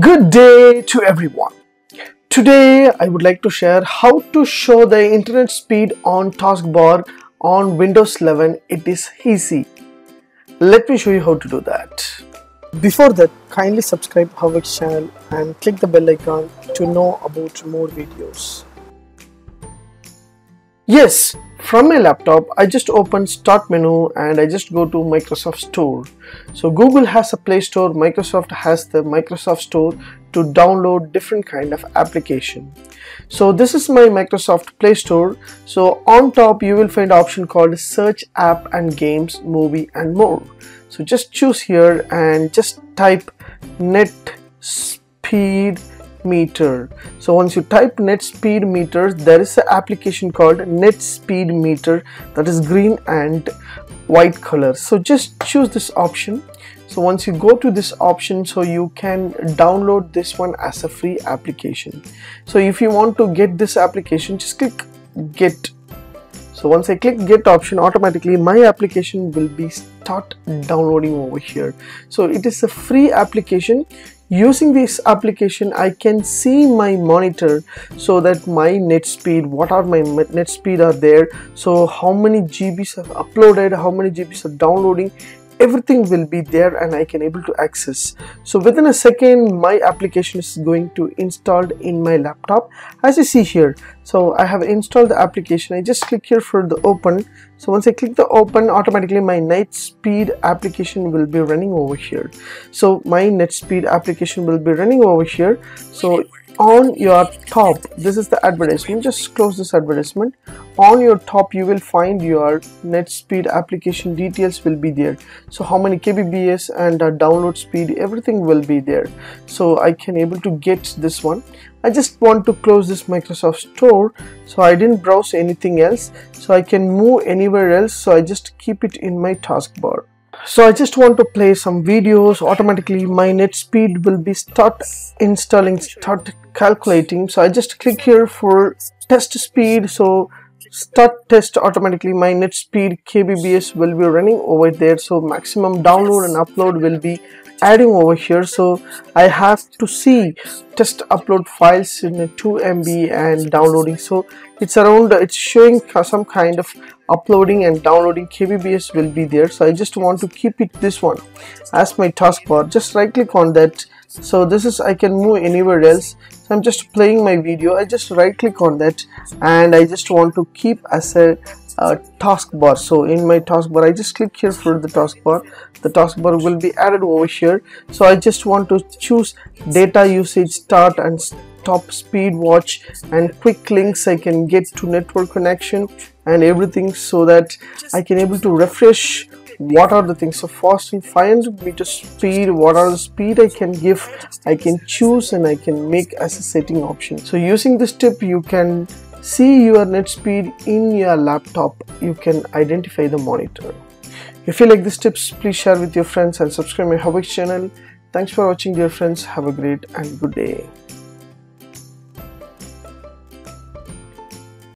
Good day to everyone. Today I would like to share how to show the internet speed on taskbar on Windows 11. It is easy. Let me show you how to do that. Before that, kindly subscribe our channel and click the bell icon to know about more videos. Yes, from my laptop, I just open start menu and I just go to Microsoft Store. So Google has a Play Store, Microsoft has the Microsoft Store to download different kind of application. So this is my Microsoft Play Store. So on top you will find option called search app and games, movie and more. So just choose here and just type net speed meter. So once you type net speed meter there is an application called net speed meter that is green and white color. So just choose this option. So once you go to this option so you can download this one as a free application. So if you want to get this application just click get. So once I click get option automatically my application will be start downloading over here. So it is a free application using this application I can see my monitor so that my net speed what are my net speed are there. So how many GBs have uploaded how many GBs are downloading everything will be there and I can able to access. So within a second my application is going to installed in my laptop. As you see here so I have installed the application. I just click here for the open. So once I click the open automatically my net speed application will be running over here. So my net speed application will be running over here. So on your top this is the advertisement just close this advertisement. On your top you will find your net speed application details will be there. So how many kbps and uh, download speed everything will be there. So i can able to get this one. I just want to close this microsoft store so i didn't browse anything else. So i can move anywhere else so i just keep it in my taskbar so I just want to play some videos. Automatically my net speed will be start installing start calculating. So I just click here for test speed. So start test automatically. My net speed kbps will be running over there so maximum download and upload will be adding over here. So I have to see test upload files in 2 MB and downloading. So it's around it's showing some kind of uploading and downloading. Kbps will be there. So I just want to keep it this one as my taskbar. Just right click on that. So this is I can move anywhere else so I'm just playing my video. I just right click on that and I just want to keep as a uh, taskbar. So in my taskbar I just click here for the taskbar. The taskbar will be added over here. So I just want to choose data usage start and stop speed watch and quick links I can get to network connection and everything so that I can able to refresh what are the things? So first and 500 meter speed. What are the speed I can give? I can choose and I can make as a setting option. So using this tip you can see your net speed in your laptop. You can identify the monitor. If you like these tips please share with your friends and subscribe my HowXT channel. Thanks for watching dear friends. Have a great and good day